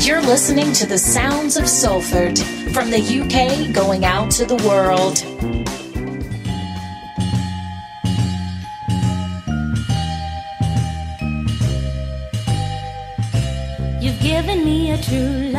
You're listening to the sounds of Salford from the UK going out to the world. You've given me a true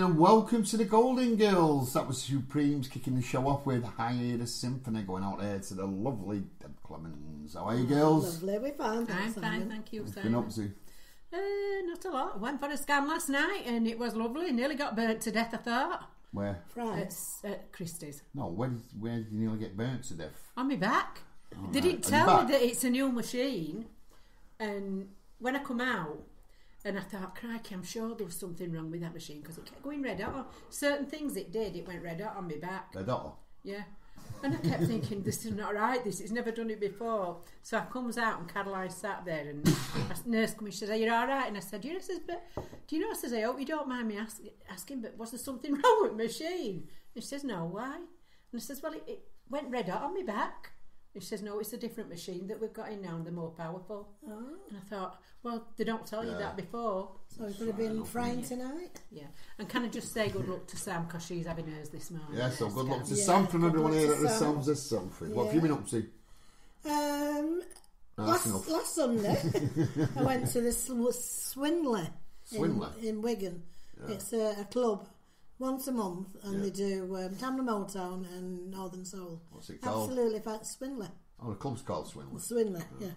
morning, and welcome to the Golden Girls. That was Supremes kicking the show off with I Hear a Symphony going out there to the lovely Deb Clemens. How are you, girls? Lovely, we're fine. I'm thanks, fine, thank you. Been Simon. up to? Uh, not a lot. Went for a scan last night and it was lovely. Nearly got burnt to death, I thought. Where? France. It's at Christie's. No, where did, where did you nearly get burnt to death? On my back. they right. didn't On tell your me that it's a new machine. And when I come out, and I thought, crikey, I'm sure there was something wrong with that machine because it kept going red hot. Certain things it did, it went red hot on my back. Red Hot? Yeah. And I kept thinking, this is not right, this, it's never done it before. So I comes out and Caroline sat there and a nurse come in, she says, are you alright? And I said, you know, says, but, do you know, I says, I hope you don't mind me ask, asking, but was there something wrong with the machine? And she says, no, why? And I says, well, it, it went red hot on my back. And she says, no, it's a different machine that we've got in now and they're more powerful. And I thought, well, they don't tell you that before. So it could have been frying tonight. Yeah. And can I just say good luck to Sam because she's having hers this morning. Yeah, so good luck to Yeah, Sam from good everyone luck here to at the Sam. Sounds of Salford. What have you Yeah. been up to? Um, No, last, that's enough. last Sunday, I went to the Sw- Swindler, Swindler? in, in Wigan. It's a, a club once a month, and they do um, Tamla Motown and Northern Soul. What's it called? Absolutely, fa- Swindler. Oh, the club's called Swindler. Swindler, yeah.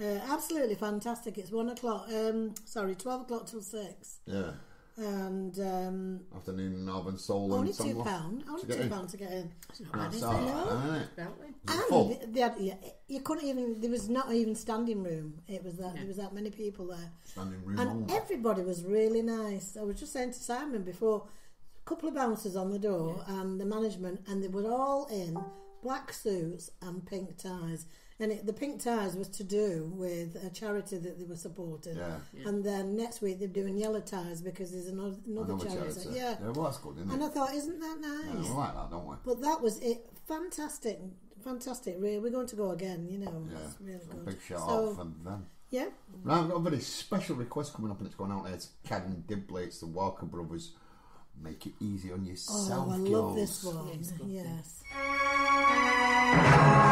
Uh, absolutely fantastic. It's one o'clock. Um, sorry, twelve o'clock till six, Yeah. and um, Afternoon Northern Soul only and two Sandler. pound. Only To get two in. pound to get in. That's is all it? isn't it? Apparently. Is it And full? they, they had, yeah, you couldn't even. There was not even standing room. It was that there was that many people there, Standing room and only. everybody was really nice. I was just saying to Simon before, a couple of bouncers on the door and um, the management, and they were all in black suits and pink ties. And it, the pink ties was to do with a charity that they were supporting. Yeah. And then next week they're doing yellow ties because there's another, another, Another charity. charity. Yeah. well, that's good, isn't And it? I thought, isn't that Yeah, nice? we like that, don't we? But that was it. Fantastic, fantastic. Really, we're going to go again. You know, Yeah. it's really so good. big shout So, out for them. Yeah. Right, I've got a very special request coming up and it's going out there. It's Karen Dibley, it's the Walker Brothers. Make it easy on yourself. Oh, yourself, I girls. love this one. yes. Oh,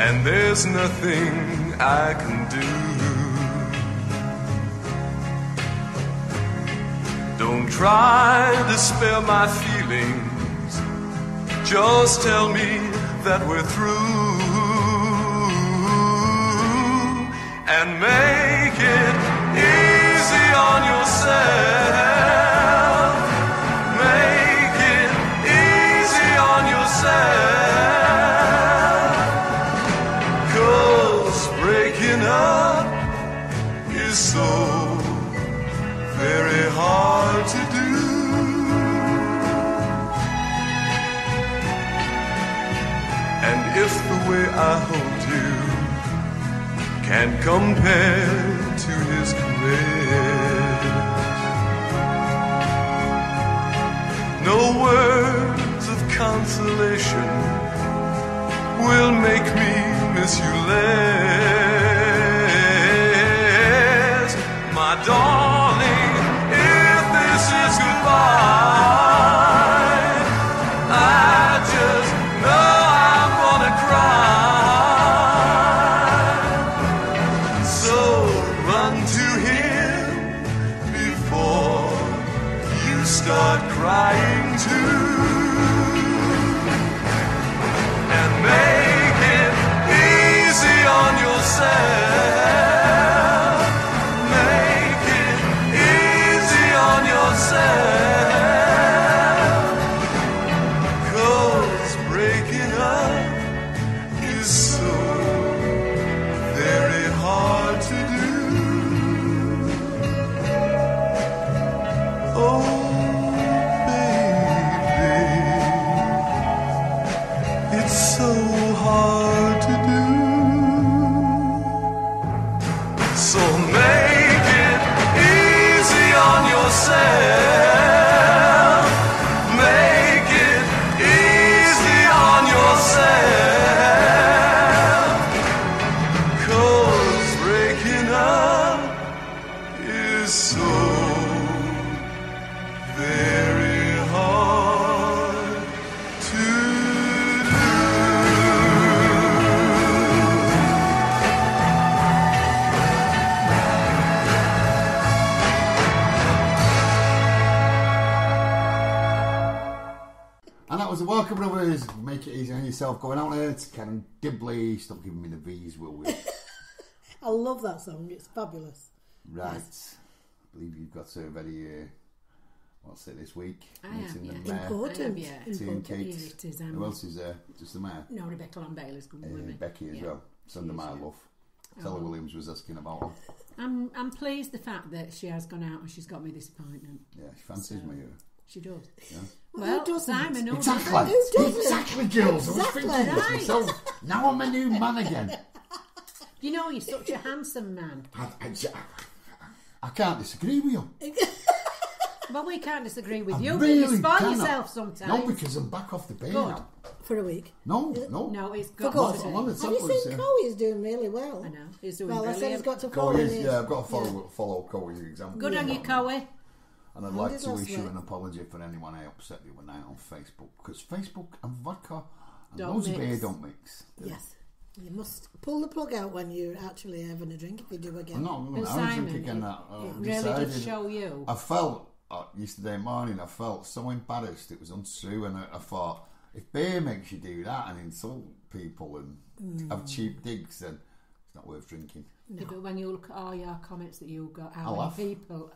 and there's nothing I can do. Don't try to spare my feelings. Just tell me that we're through and make it easy on yourself. Make it easy on yourself. Can compare to his caress, no words of consolation will make me miss you less. Make it easy on yourself. Going out there. It's Karen Dibley. Stop giving me the V's, will we? I love that song. It's fabulous. right. I believe you've got a very, uh, what's it this week? I am, Meeting the yeah. mayor. Important. yeah. Tea and Important. Kate. Yeah, it is, um, Who else is there? Just the mayor. No, Rebecca Long-Bailey's going Uh, with me. Becky as Yeah. well. Send her my love. Stella Oh. Williams was asking about her. I'm, I'm pleased the fact that she has gone out and she's got me this appointment. Yeah, she fancies So- me. uh, She does. Yeah. Well, Well, who doesn't? Simon, who Exactly. doesn't? Who doesn't? Exactly, girls. I was Exactly. thinking this Right. myself. Now I'm a new man again. You know, you're such a handsome man. I, I, I can't disagree with you. Well, we can't disagree with I you, but really you spoil cannot. yourself sometimes. No, because I'm back off the beer Good. now. For a week. No, no. No, it's For got God. to I'm on be. the Have you seen yeah. Chloe's doing really well? I know, he's doing Well, I said he's brilliant. got to follow Coe is, yeah, I've got to follow follow Coe's example. Good on you, Coe. And I'd like to issue an apology for anyone I upset the other night on Facebook because Facebook and vodka and Don't loads of mix. beer don't mix. Yes. You must pull the plug out when you're actually having a drink if you do again. I'm not going But to have a Simon, drink again. it- That uh, it really did decided- show you. I felt uh, yesterday morning. I felt so embarrassed. It was untrue, and I, I thought if beer makes you do that and insult people and Mm. have cheap digs, then it's not worth drinking. Yeah, but when you look at all your comments that you got, how I'll many laugh. people,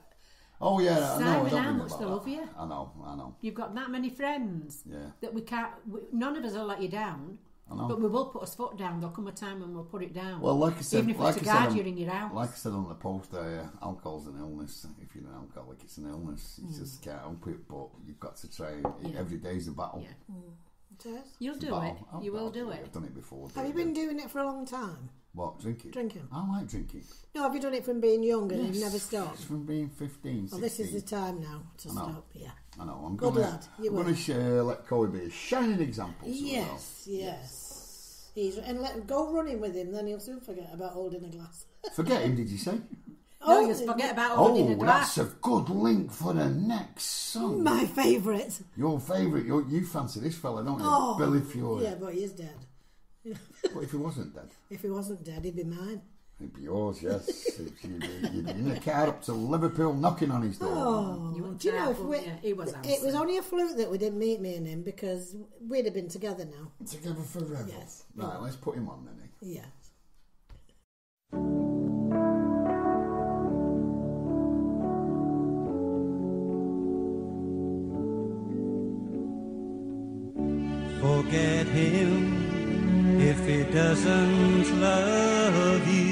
Oh yeah, I know. I Simon, don't how much about they that. love you. I know. I know. you've got that many friends Yeah. that we can't, we, none of us will let you down. I know. But we will put a foot down. There'll come a time when we'll put it down. Well, like I said, even if like it's a I said guard you're in your house. Like I said on the post there, alcohol's an illness. If you're an alcoholic, it's an illness. You mm. just can't help it, but you've got to try. Yeah. Every day's a battle. Yeah. Mm. Tess? You'll It's a do it. I've You will do it. it. I've done it before. Have you been doing it for a long time? What, drinking? Drinking. I like drinking. No, have you done it from being young and Yes. you've never stopped? It's from being 15, Well, this is the time now to stop. Yeah. I know. I'm Good gonna, lad, you I'm going to share, let Corey be a shining example. to us all. Yes, yes. He's and let go running with him, then he'll soon forget about holding a glass. Forget him, did you say? Oh, no, Oh, you forget about oh, holding Oh, a glass. Oh that's a good link for the next song. My favourite. Your favourite. You, you fancy this fella, don't you? Oh, Billy Fury. Yeah, but he is dead. What if he wasn't dead? If he wasn't dead, he'd be mine. It'd be yours, yes. you'd, be, you'd be in the car up to Liverpool knocking on his door. Oh, You do you know if we, yeah, he was it was only a fluke that we didn't meet me and him because we'd have been together now. Together forever. Yes. Right, let's put him on then. eh? Yes. Doesn't love you.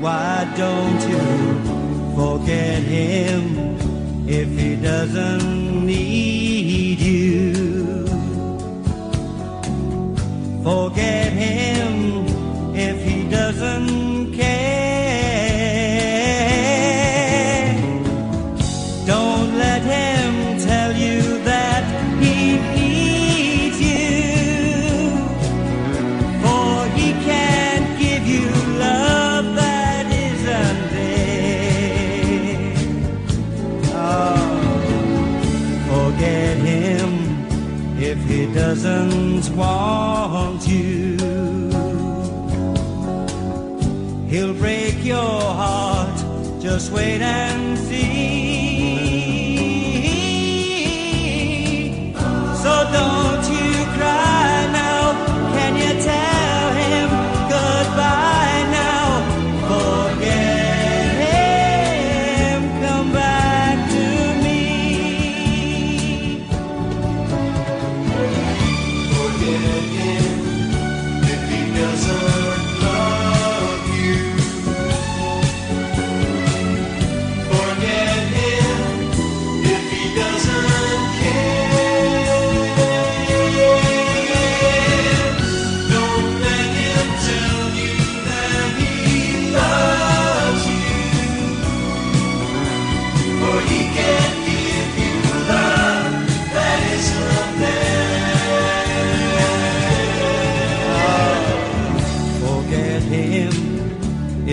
Why don't you forget him if he doesn't need you? Forget him him if he doesn't want you. He'll break your heart, just wait and see. So don't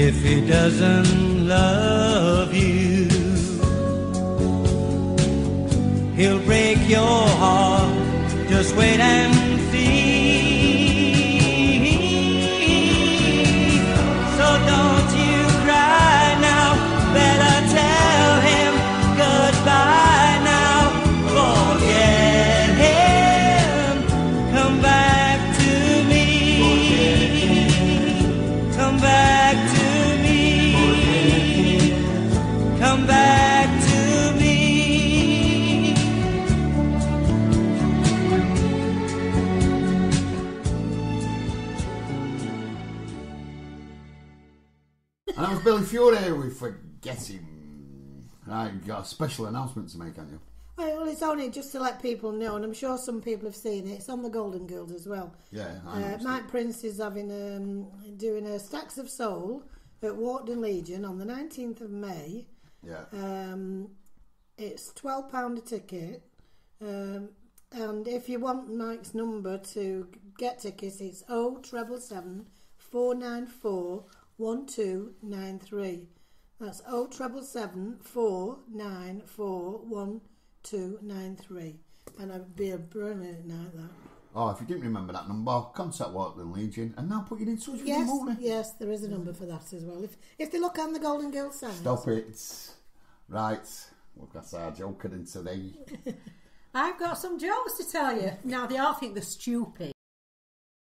if he doesn't love you. He'll break your heart. Just wait and And that was Billy Fury We Forget Him. Right, you've got a special announcement to make, haven't you? Well, it's only just to let people know, and I'm sure some people have seen it. It's on the Golden Girls as well. Yeah, I. Uh, Mike Prince is having um, doing a Stacks of Soul at Wharton Legion on the 19th of May. Yeah. Um, it's twelve pound a ticket, um, and if you want Mike's number to get tickets, it's O treble seven four nine four one two nine three. That's O treble seven four nine four one two nine three, and it'd be a brilliant night that. Oh, if you didn't remember that number, contact Walkden Legion and now put you in touch with Yes, yes, there is a number for that as well. If if they look on the Golden Girl side. Stop it. Right. Look, that's our joker in today. I've got some jokes to tell you. Now, they all think they're stupid.